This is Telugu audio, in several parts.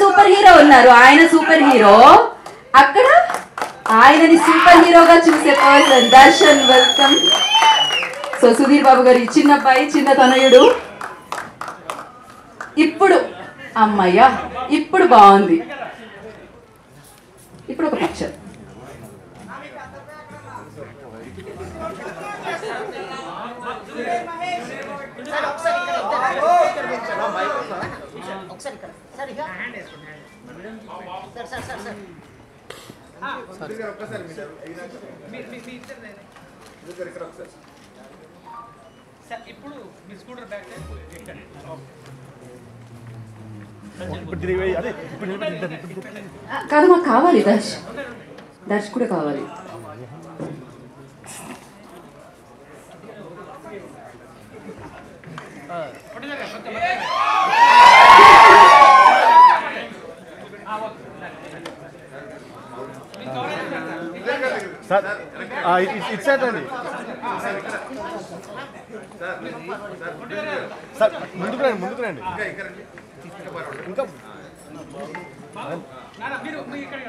సూపర్ హీరో ఉన్నారు. ఆయన సూపర్ హీరో అక్కడ ఆయనని సూపర్ హీరోగా చూసే person Darshan welcome so Sudheer Babu garu చిన్న అబ్బాయి చిన్న తనయుడు. ఇప్పుడు అమ్మయ్యా ఇప్పుడు బాగుంది. ఇప్పుడు ఒక పిక్చర్ ఒకసారి ఇక్కడ. ఇప్పుడు మీ స్కూటర్ బ్యాక్ కాదు మాకు కావాలి దర్శ్. దర్శ్ కూడా కావాలి. సార్ ఆ, ఇ- ఇ- ఇటు సైడ్ రండి సార్ ముందుకు రండి ముందుకు రండి. ఇంకా నాన్న మీరు మీ ఇక్కడికి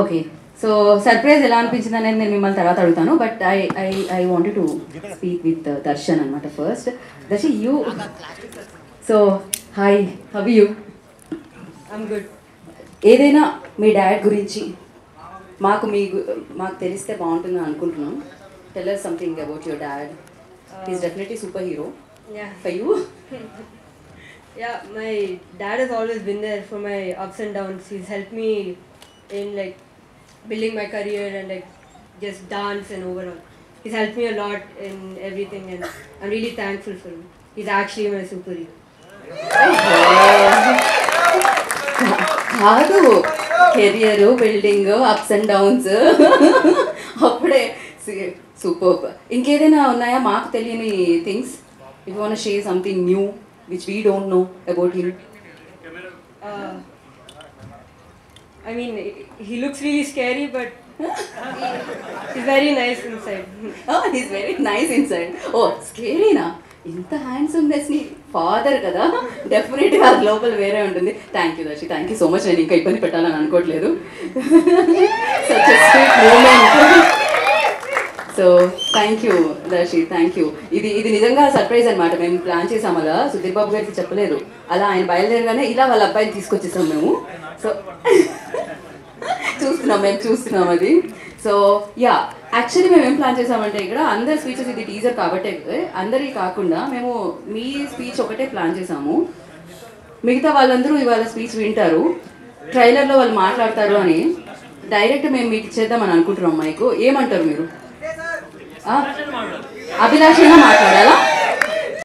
ఓకే సో సర్ప్రైజ్ ఎలా అనిపించింది అనేది నేను మిమ్మల్ని తర్వాత అడుగుతాను. But I I I wanted to speak with Darshan అనమాట first Darsh you so hi how you I'm good ఏదైనా మీ డాడ్ గురించి మాకు మీ మాకు తెలిస్తే బాగుంటుందని అనుకుంటున్నాం tell us something about your dad is definitely super hero Yeah. For you Yeah, my dad has always been there for my ups and downs. He's helped me in like building my career and like just dance and overall. He's helped me a lot in everything and I'm really thankful for him. He's actually my superhero. కాదు Career building ups and downs అప్పుడే సూపర్ ఇంకేదైనా ఉన్నాయా మాకు తెలియని things if want share something new which we don't know about him Uh, I mean, he looks really scary, but he's very nice inside. Is very nice inside oh స్కేరీనా ఇంత హ్యాండ్సమ్నెస్ని ఫాదర్ కదా. డెఫినెట్గా అది లోపల వేరే ఉంటుంది. Thank you Darshi thank you so much నేను ఇంకా ఇబ్బంది పెట్టాలని అనుకోవట్లేదు. So thank you Darshi thank you ఇది ఇది నిజంగా సర్ప్రైజ్ అనమాట మేము ప్లాన్ చేసాం అలా. సుధీర్ బాబు గారికి చెప్పలేదు అలా ఆయన బయలుదేరగానే ఇలా వాళ్ళ అబ్బాయిని తీసుకొచ్చేసాం మేము. సో చూస్తున్నాం మేము చూస్తున్నాం అది. సో యా యాక్చువల్లీ మేము ఏం ప్లాన్ చేసామంటే ఇక్కడ అందరి స్పీచెస్ ఇది టీజర్ కాబట్టి అందరివి కాకుండా మేము మీ స్పీచ్ ఒకటే ప్లాన్ చేసాము మిగతా వాళ్ళందరూ ఇవాళ స్పీచ్ వింటారు. ట్రైలర్లో వాళ్ళు మాట్లాడతారు అని డైరెక్ట్ మేము మీకు ఇచ్చేద్దామని అనుకుంటున్నాం మైకు ఏమంటారు మీరు? ఆ? అభిలాష్ అయినా మాట్లాడాలా?